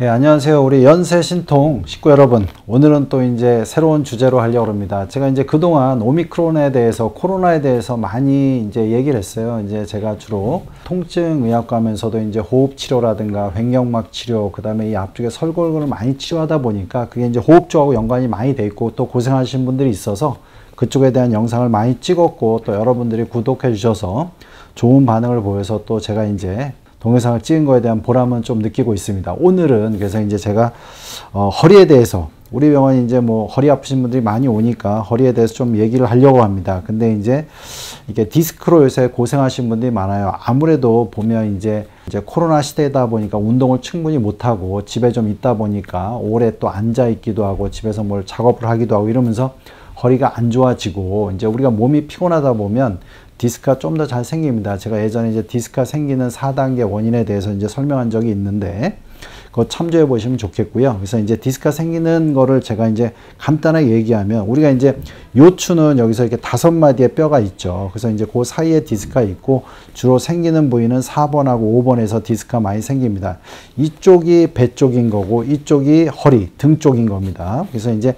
예, 안녕하세요. 우리 연세 신통 식구 여러분. 오늘은 또 이제 새로운 주제로 하려고 합니다. 제가 이제 그동안 오미크론에 대해서, 코로나에 대해서 많이 이제 얘기를 했어요. 이제 제가 주로 통증 의학과 하면서도 이제 호흡 치료라든가 횡격막 치료, 그 다음에 이 앞쪽에 설골근을 많이 치료하다 보니까 그게 이제 호흡 쪽하고 연관이 많이 돼 있고 또 고생하신 분들이 있어서 그쪽에 대한 영상을 많이 찍었고 또 여러분들이 구독해 주셔서 좋은 반응을 보여서 또 제가 이제 동영상을 찍은 거에 대한 보람은 좀 느끼고 있습니다. 오늘은 그래서 이제 제가 어, 허리에 대해서 우리 병원 이제 뭐 허리 아프신 분들이 많이 오니까 허리에 대해서 좀 얘기를 하려고 합니다. 근데 이제 이게 디스크로 요새 고생하신 분들이 많아요. 아무래도 보면 이제 이제 코로나 시대다 보니까 운동을 충분히 못 하고 집에 좀 있다 보니까 오래 또 앉아 있기도 하고 집에서 뭘 작업을 하기도 하고 이러면서 허리가 안 좋아지고 이제 우리가 몸이 피곤하다 보면 디스크가 좀 더 잘 생깁니다. 제가 예전에 이제 디스크가 생기는 4단계 원인에 대해서 이제 설명한 적이 있는데 그거 참조해 보시면 좋겠고요. 그래서 이제 디스크가 생기는 거를 제가 이제 간단하게 얘기하면 우리가 이제 요추는 여기서 이렇게 다섯 마디의 뼈가 있죠. 그래서 이제 그 사이에 디스크가 있고 주로 생기는 부위는 4번하고 5번에서 디스크가 많이 생깁니다. 이쪽이 배 쪽인 거고 이쪽이 허리, 등 쪽인 겁니다. 그래서 이제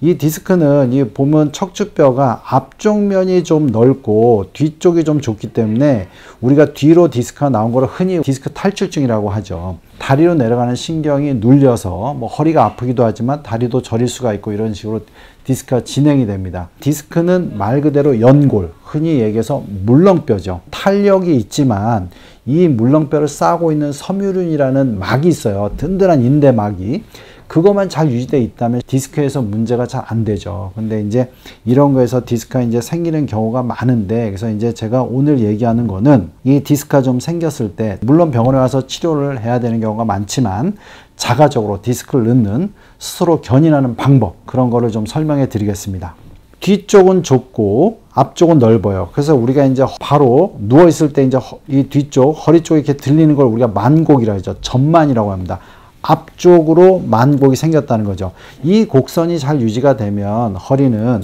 이 디스크는 이 보면 척추뼈가 앞쪽 면이 좀 넓고 뒤쪽이 좀 좁기 때문에 우리가 뒤로 디스크가 나온 거를 흔히 디스크 탈출증이라고 하죠. 다리로 내려가는 신경이 눌려서 뭐 허리가 아프기도 하지만 다리도 저릴 수가 있고 이런 식으로 디스크가 진행이 됩니다. 디스크는 말 그대로 연골, 흔히 얘기해서 물렁뼈죠. 탄력이 있지만 이 물렁뼈를 싸고 있는 섬유륜이라는 막이 있어요. 든든한 인대막이. 그것만 잘 유지되어 있다면 디스크에서 문제가 잘 안 되죠. 근데 이제 이런 거에서 디스크가 이제 생기는 경우가 많은데 그래서 이제 제가 오늘 얘기하는 거는 이 디스크가 좀 생겼을 때 물론 병원에 와서 치료를 해야 되는 경우가 많지만 자가적으로 디스크를 넣는 스스로 견인하는 방법 그런 거를 좀 설명해 드리겠습니다. 뒤쪽은 좁고 앞쪽은 넓어요. 그래서 우리가 이제 바로 누워 있을 때 이제 이 뒤쪽 허리 쪽에 이렇게 들리는 걸 우리가 만곡이라고 하죠. 전만이라고 합니다. 앞쪽으로 만곡이 생겼다는 거죠. 이 곡선이 잘 유지가 되면 허리는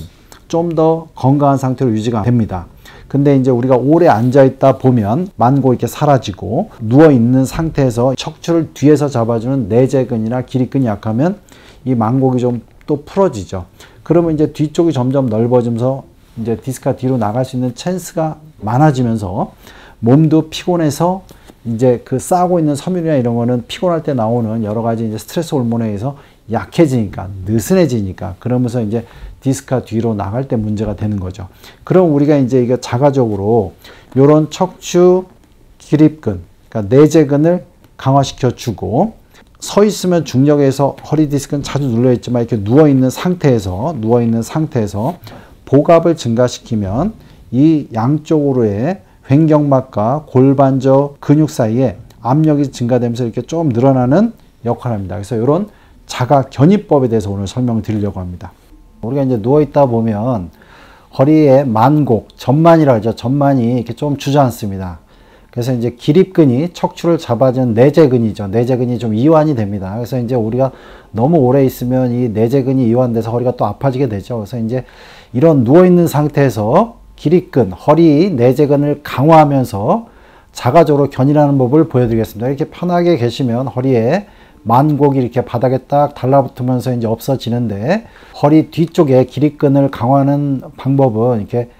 좀 더 건강한 상태로 유지가 됩니다. 근데 이제 우리가 오래 앉아 있다 보면 만곡 이렇게 사라지고 누워 있는 상태에서 척추를 뒤에서 잡아주는 내재근이나 기립근이 약하면 이 만곡이 좀 또 풀어지죠. 그러면 이제 뒤쪽이 점점 넓어지면서 이제 디스크가 뒤로 나갈 수 있는 찬스가 많아지면서 몸도 피곤해서 이제 그 싸고 있는 섬유나 이런 거는 피곤할 때 나오는 여러 가지 이제 스트레스 호르몬에 의해서 약해지니까 느슨해지니까 그러면서 이제 디스크가 뒤로 나갈 때 문제가 되는 거죠. 그럼 우리가 이제 이게 자가적으로 요런 척추 기립근 그러니까 내재근을 강화시켜 주고 서 있으면 중력에서 허리 디스크는 자주 눌려 있지만 이렇게 누워 있는 상태에서 누워 있는 상태에서 복압을 증가시키면 이 양쪽으로의 횡격막과 골반저 근육 사이에 압력이 증가되면서 이렇게 좀 늘어나는 역할을 합니다. 그래서 이런 자가 견입법에 대해서 오늘 설명을 드리려고 합니다. 우리가 이제 누워 있다 보면 허리에 만곡, 전만이라고 하죠. 전만이 이렇게 좀 주저앉습니다. 그래서 이제 기립근이 척추를 잡아준 내재근이죠. 내재근이 좀 이완이 됩니다. 그래서 이제 우리가 너무 오래 있으면 이 내재근이 이완돼서 허리가 또 아파지게 되죠. 그래서 이제 이런 누워 있는 상태에서 기립근, 허리, 내재근을 강화하면서 자가적으로 견인하는 법을 보여드리겠습니다. 이렇게 편하게 계시면 허리에 만곡이 이렇게 바닥에 딱 달라붙으면서 이제 없어지는데 허리 뒤쪽에 기립근을 강화하는 방법은 이렇게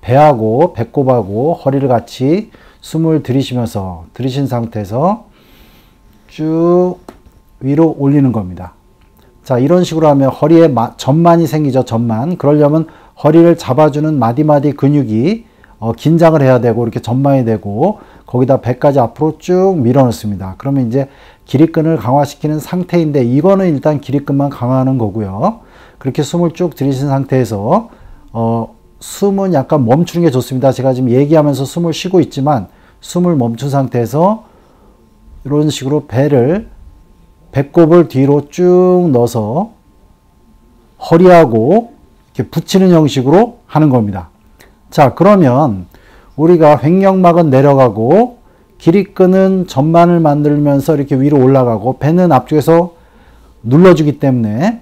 배하고 배꼽하고 허리를 같이 숨을 들이쉬면서 들이신 상태에서 쭉 위로 올리는 겁니다. 자, 이런 식으로 하면 허리에 전만이 생기죠. 전만. 그러려면 허리를 잡아주는 마디마디 근육이 어, 긴장을 해야 되고 이렇게 전망이 되고 거기다 배까지 앞으로 쭉 밀어넣습니다. 그러면 이제 기립근을 강화시키는 상태인데 이거는 일단 기립근만 강화하는 거고요. 그렇게 숨을 쭉 들이신 상태에서 어, 숨은 약간 멈추는 게 좋습니다. 제가 지금 얘기하면서 숨을 쉬고 있지만 숨을 멈춘 상태에서 이런 식으로 배를 배꼽을 뒤로 쭉 넣어서 허리하고 이렇게 붙이는 형식으로 하는 겁니다. 자, 그러면 우리가 횡격막은 내려가고 기립근은 전만을 만들면서 이렇게 위로 올라가고 배는 앞쪽에서 눌러주기 때문에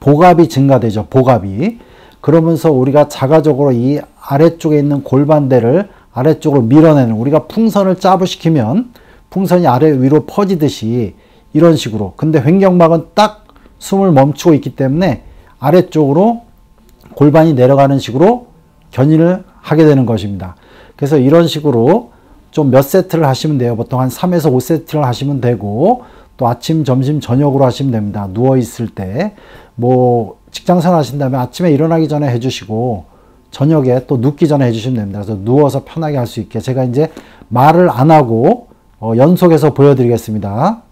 복압이 증가되죠. 복압이. 그러면서 우리가 자가적으로 이 아래쪽에 있는 골반대를 아래쪽으로 밀어내는 우리가 풍선을 짜부시키면 풍선이 아래 위로 퍼지듯이 이런 식으로. 근데 횡격막은 딱 숨을 멈추고 있기 때문에 아래쪽으로 골반이 내려가는 식으로 견인을 하게 되는 것입니다. 그래서 이런 식으로 좀 몇 세트를 하시면 돼요. 보통 한 3에서 5세트를 하시면 되고 또 아침, 점심, 저녁으로 하시면 됩니다. 누워 있을 때 뭐 직장생활 하신다면 아침에 일어나기 전에 해주시고 저녁에 또 눕기 전에 해주시면 됩니다. 그래서 누워서 편하게 할 수 있게 제가 이제 말을 안 하고 어 연속해서 보여드리겠습니다.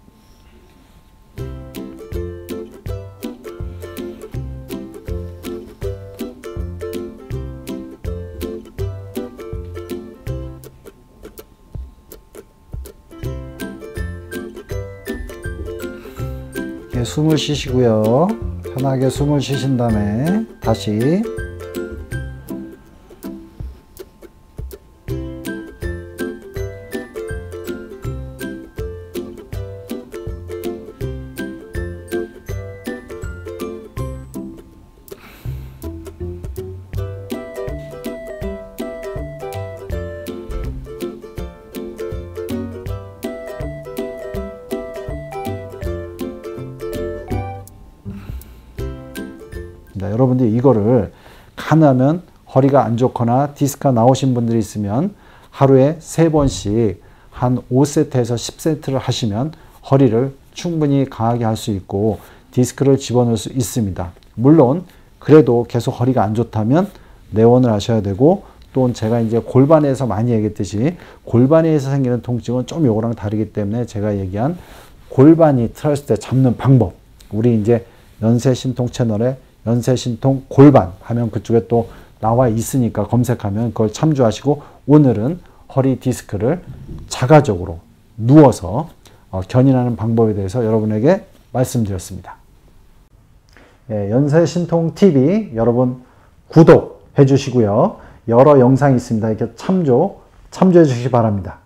숨을 쉬시고요. 편하게 숨을 쉬신 다음에 다시 네, 여러분들이 이거를 가능하면 허리가 안 좋거나 디스크가 나오신 분들이 있으면 하루에 세 번씩 한 5세트에서 10세트를 하시면 허리를 충분히 강하게 할 수 있고 디스크를 집어넣을 수 있습니다. 물론 그래도 계속 허리가 안 좋다면 내원을 하셔야 되고 또 제가 이제 골반에서 많이 얘기했듯이 골반에서 생기는 통증은 좀 요거랑 다르기 때문에 제가 얘기한 골반이 틀었을 때 잡는 방법 우리 이제 연세신통 채널에 연세신통 골반 하면 그쪽에 또 나와 있으니까 검색하면 그걸 참조하시고 오늘은 허리 디스크를 자가적으로 누워서 어, 견인하는 방법에 대해서 여러분에게 말씀드렸습니다. 예, 연세신통 TV 여러분 구독해 주시고요. 여러 영상이 있습니다. 이렇게 참조 참조해 주시기 바랍니다.